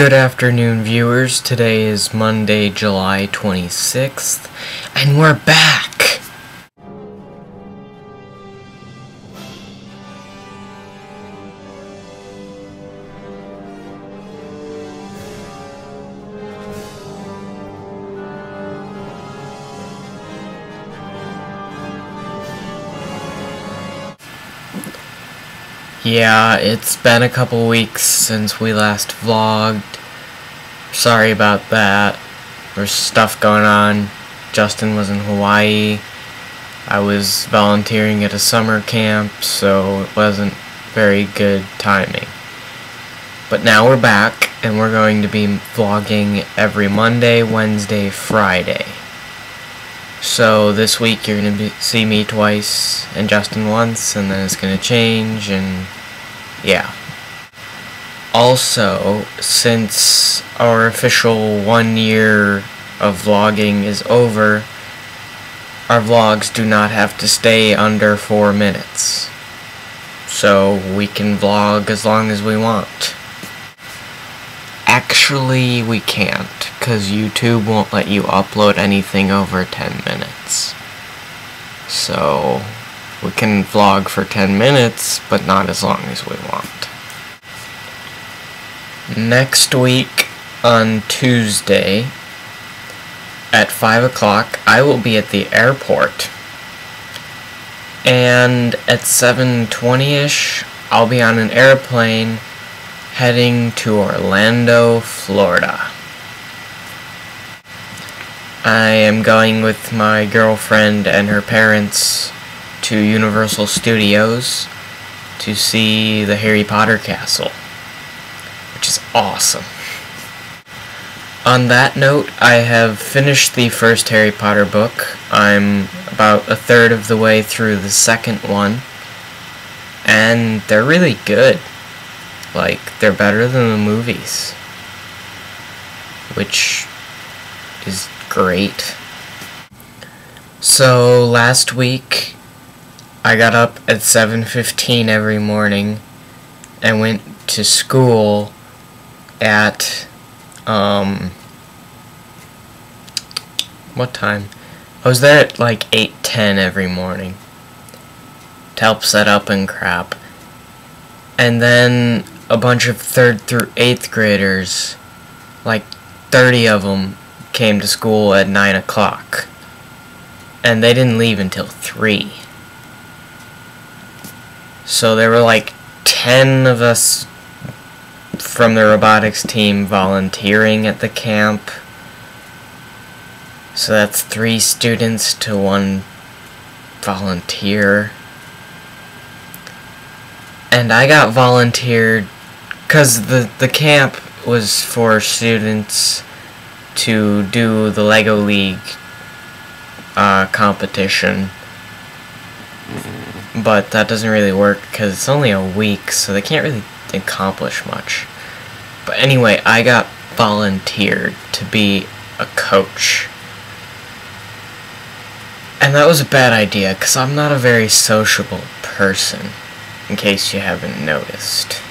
Good afternoon, viewers. Today is Monday, July 26th, and we're back! Yeah, it's been a couple weeks since we last vlogged. Sorry about that. There's stuff going on. Justin was in Hawaii. I was volunteering at a summer camp, so it wasn't very good timing. But now we're back, and we're going to be vlogging every Monday, Wednesday, Friday. So this week you're going to see me twice and Justin once, and then it's going to change, and yeah. Also, since our official one year of vlogging is over, our vlogs do not have to stay under four minutes. So we can vlog as long as we want. Actually, we can't, because YouTube won't let you upload anything over 10 minutes. So, we can vlog for 10 minutes, but not as long as we want. Next week, on Tuesday, at 5 o'clock, I will be at the airport. And at 7.20ish, I'll be on an airplane heading to Orlando, Florida. I am going with my girlfriend and her parents to Universal Studios to see the Harry Potter castle, awesome. On that note, I have finished the first Harry Potter book. I'm about a third of the way through the second one, and they're really good. Like, they're better than the movies. Which is great. So, last week, I got up at 7.15 every morning and went to school at, um, what time? I was there at like 8.10 every morning to help set up and crap. And then a bunch of 3rd through 8th graders, like 30 of them, came to school at 9 o'clock. And they didn't leave until 3. So there were like 10 of us from the robotics team volunteering at the camp. So that's three students to one volunteer. And I got volunteered because the, the camp was for students to do the LEGO League uh, competition. But that doesn't really work because it's only a week, so they can't really accomplish much. But anyway, I got volunteered to be a coach. And that was a bad idea, because I'm not a very sociable person, in case you haven't noticed.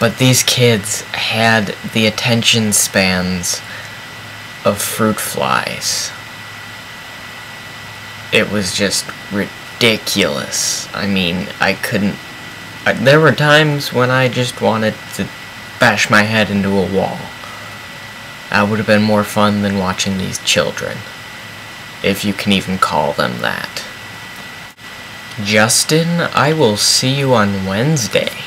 But these kids had the attention spans of fruit flies. It was just ridiculous. I mean, I couldn't... I, there were times when I just wanted to bash my head into a wall. That would have been more fun than watching these children. If you can even call them that. Justin, I will see you on Wednesday.